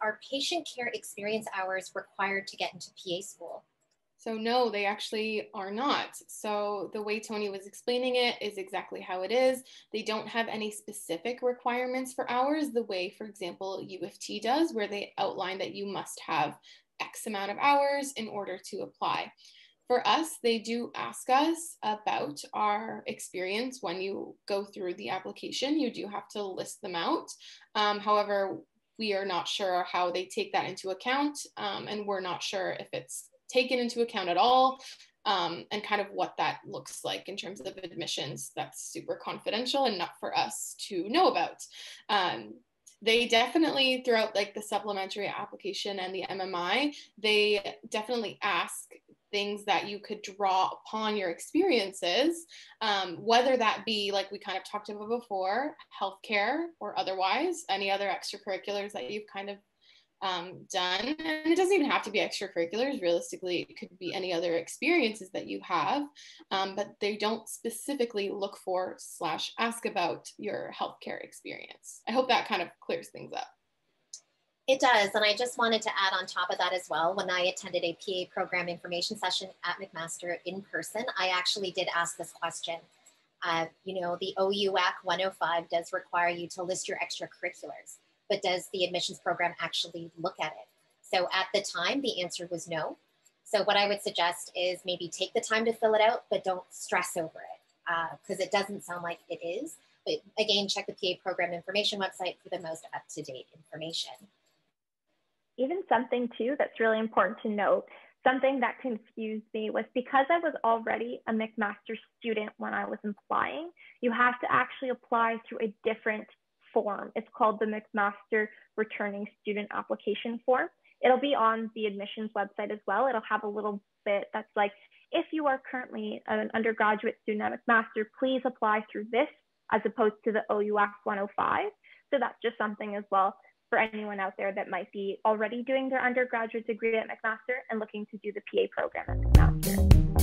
are patient care experience hours required to get into PA school? So, no, they actually are not. So, the way Toni was explaining it is exactly how it is. They don't have any specific requirements for hours, the way, for example, U of T does, where they outline that you must have X amount of hours in order to apply. For us, they do ask us about our experience when you go through the application. You do have to list them out. Um, however, we are not sure how they take that into account, um, and we're not sure if it's taken into account at all um, and kind of what that looks like in terms of admissions. That's super confidential and not for us to know about. Um, they definitely throughout like the supplementary application and the MMI, they definitely ask things that you could draw upon your experiences, um, whether that be like we kind of talked about before, healthcare or otherwise, any other extracurriculars that you've kind of um, done. And it doesn't even have to be extracurriculars. Realistically, it could be any other experiences that you have, um, but they don't specifically look for slash ask about your healthcare experience. I hope that kind of clears things up. It does. And I just wanted to add on top of that as well. When I attended a PA program information session at McMaster in person, I actually did ask this question. Uh, you know, the OUAC 105 does require you to list your extracurriculars but does the admissions program actually look at it? So at the time, the answer was no. So what I would suggest is maybe take the time to fill it out, but don't stress over it because uh, it doesn't sound like it is. But again, check the PA program information website for the most up-to-date information. Even something too that's really important to note, something that confused me was because I was already a McMaster student when I was applying, you have to actually apply through a different form. It's called the McMaster Returning Student Application Form. It'll be on the admissions website as well. It'll have a little bit that's like, if you are currently an undergraduate student at McMaster, please apply through this as opposed to the OUAC 105. So that's just something as well for anyone out there that might be already doing their undergraduate degree at McMaster and looking to do the PA program at McMaster.